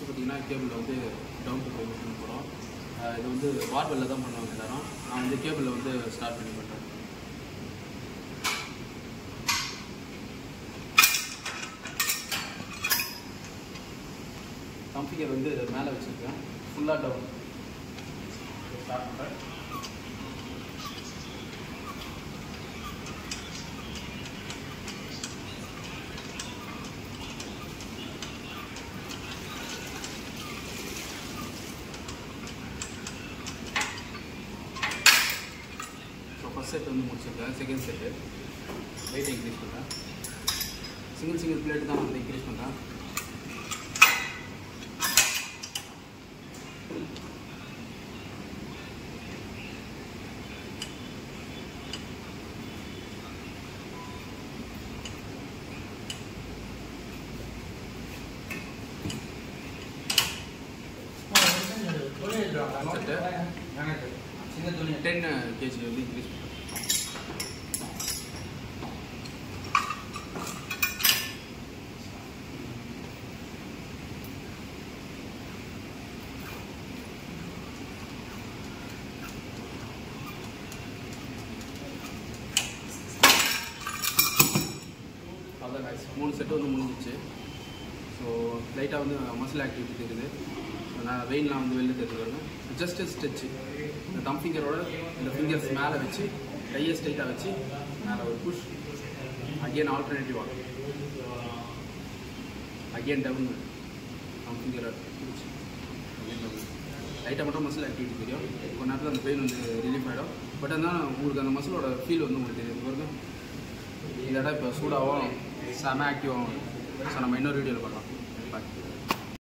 பார்த்தீங்கன்னா கேபிளில் வந்து down to பண்ண போகிறோம் இது வந்து வார்வெல்ல தான் பண்ணுவாங்க எல்லாரும். நான் வந்து கேபிளில் வந்து ஸ்டார்ட் பண்ணி பண்ணுறேன் கம்பிகர் வந்து மேலே வச்சுருக்கேன். ஃபுல்லாக டவுன் ஸ்டார்ட் பண்ணுறேன் ஸோ ஃபஸ்ட் செட் வந்து முடிச்சிருக்கேன். செகண்ட் செட்டு வெயிட் இன்க்ரீஸ் பண்ணுறேன் சிங்கிள் சிங்கிள் பிளேட் தான் வந்து இன்க்ரீஸ் பண்ணுறேன் டென் கேஜி வந்து இன்க்ரீஸ் பண்ணுறேன் அதான் நைஸ் மூணு செட்டு வந்து முடிஞ்சிச்சு. ஸோ லைட்டாக வந்து மசில் ஆக்டிவிட்டி தெரியுது. நான் வெயின்லாம் வந்து வெளில தெரிஞ்சுக்கிறேன் ஜஸ்ட் ஸ்டெச்சு இந்த தம் ஃபிங்கரோட இந்த ஃபிங்கர்ஸ் மேலே வச்சு கையை ஸ்ட்ரைட்டாக வச்சு மேலே ஒரு புஷ் அகெயின் ஆல்டர்னேட்டிவ் ஆகும். அகெயின் டவுன் தம் ஃபிங்கரை பிடிச்சி. லைட்டாக மட்டும் மசில் ஆக்டிவிட்டி தெரியும். கொஞ்ச நேரத்தில் அந்த பெயின் வந்து ரிலீஃப் ஆகிடும் பட் ஆனால் உங்களுக்கு அந்த மசிலோட ஃபீல் வந்து உங்களுக்கு தெரியும். பாருங்க. இந்த இடம் இப்போ சூடாகவும் செம ஆக்டிவாகவும் ஸோ நம்ம இன்னொரு வீடியோவில் பார்க்கலாம் பாய்